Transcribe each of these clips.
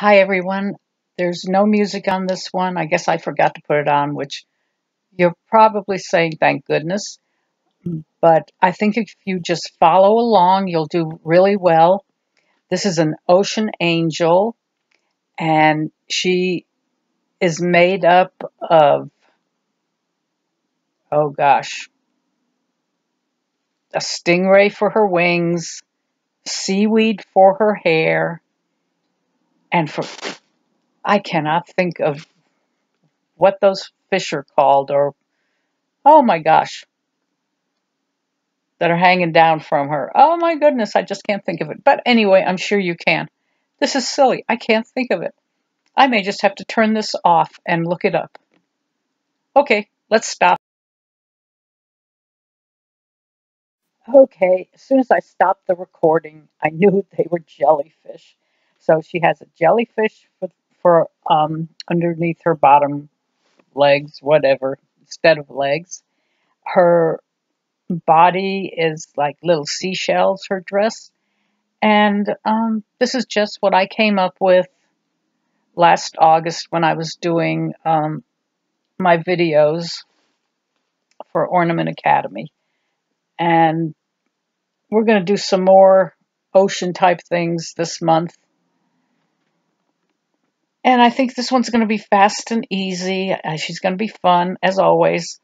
Hi, everyone. There's no music on this one. I guess I forgot to put it on, which you're probably saying thank goodness. But I think if you just follow along, you'll do really well. This is an ocean angel, and she is made up of, oh gosh, a stingray for her wings, seaweed for her hair, and for, I cannot think of what those fish are called, or, oh my gosh, that are hanging down from her. Oh my goodness, I just can't think of it. But anyway, I'm sure you can. This is silly. I can't think of it. I may just have to turn this off and look it up. Okay, let's stop. Okay, as soon as I stopped the recording, I knew they were jellyfish. So she has a jellyfish for, for um, underneath her bottom legs, whatever, instead of legs. Her body is like little seashells, her dress. And um, this is just what I came up with last August when I was doing um, my videos for Ornament Academy. And we're going to do some more ocean type things this month. And I think this one's going to be fast and easy. Uh, she's going to be fun, as always.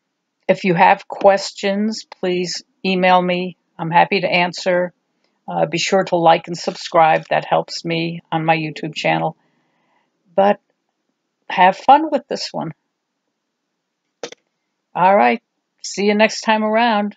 If you have questions, please email me. I'm happy to answer. Uh, be sure to like and subscribe. That helps me on my YouTube channel. But have fun with this one. All right. See you next time around.